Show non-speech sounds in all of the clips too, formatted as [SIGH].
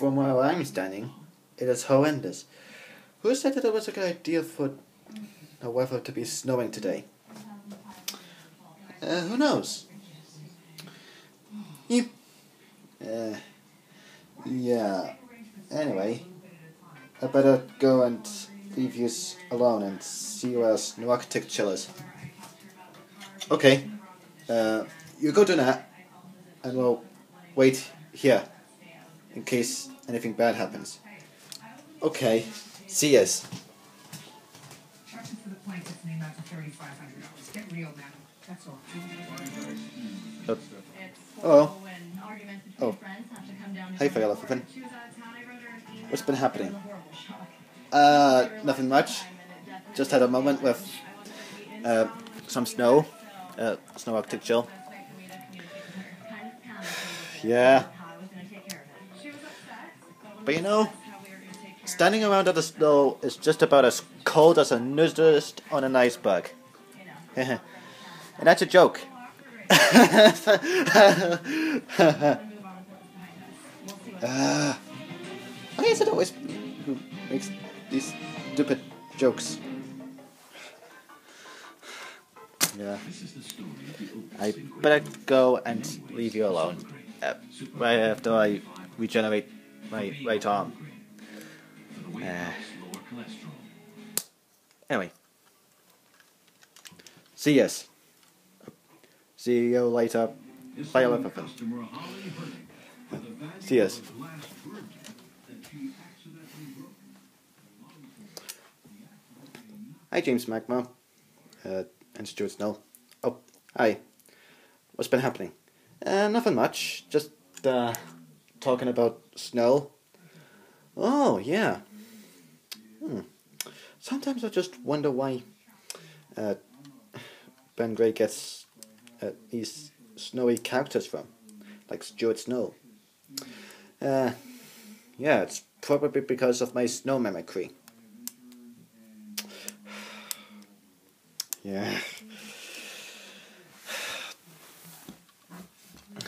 from where I'm standing, it is horrendous. Who said that it was a good idea for the weather to be snowing today? Uh, who knows? You. Uh, yeah. Anyway, I better go and leave you alone and see where SnowArcticChill is. Okay. Uh, you go do that, and we'll wait here in case anything bad happens. Okay. See yous. Uh, oh. Oh. Hey, Fire Flippin. What's been happening? Uh, nothing much. Just had a moment with uh, some snow, uh, SnowArcticChill. Yeah. But you know, standing around at the snow is just about as cold as a nudist on an iceberg. [LAUGHS] and that's a joke. uh, [LAUGHS] I guess it always who makes these stupid jokes. Yeah. I better go and leave you alone. Uh, right after I regenerate my right arm. Uh, anyway. See yous. See you later. Bye, Elephant. See yous. Hi, James Magma. Uh, and Stuart Snell. Oh, hi. What's been happening? Uh, nothing much. Just, uh, talking about snow. Oh, yeah. Hmm. Sometimes I just wonder why, uh, Ben Gray gets uh, these snowy characters from, like Stuart Snow. Uh, yeah, it's probably because of my snow mimicry. Yeah. [SIGHS]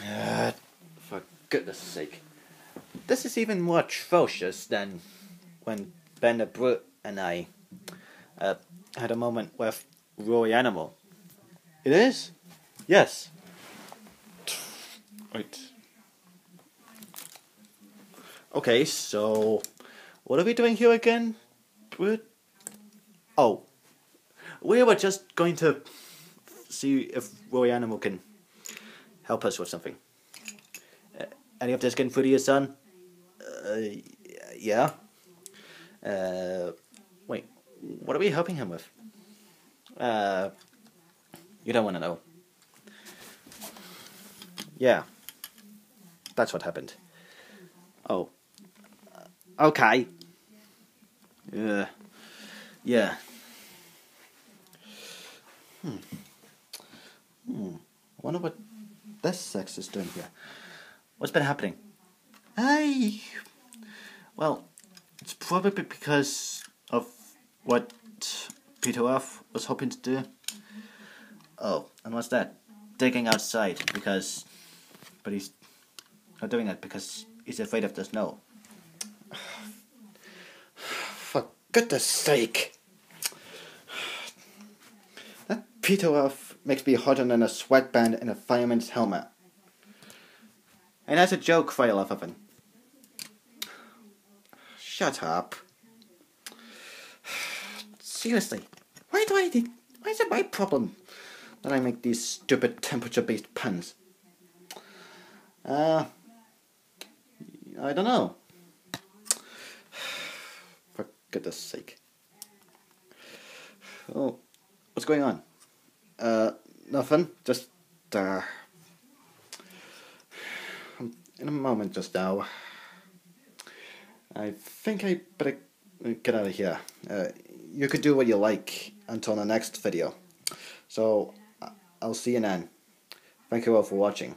Uh, for goodness sake. This is even more atrocious than when Ben the Brute and I uh, had a moment with Roy Animal. It is? Yes. Right. Okay, so what are we doing here again? Brute? Oh, we were just going to see if Roy Animal can help us with something. Uh, any of this getting through to your son? Uh, yeah. Uh, wait, what are we helping him with? Uh, you don't want to know. Yeah, that's what happened. Oh, okay. Yeah, yeah. Hmm. Hmm. I wonder what this sex is doing here. What's been happening? Hey. Well, it's probably because of what Peter F was hoping to do. Oh, and what's that? Digging outside because, but he's not doing it because he's afraid of the snow. [SIGHS] For goodness sake! That Peter F makes me hotter than a sweatband in a fireman's helmet. And that's a joke, Fire Oven. Shut up. Seriously, why do I why is it my problem that I make these stupid temperature-based puns? Uh, I don't know. [SIGHS] For goodness sake. Oh, what's going on? Uh, nothing. Just, uh, [SIGHS] in a moment just now. I think I better get out of here. Uh, you could do what you like until the next video. So, I'll see you then. Thank you all for watching.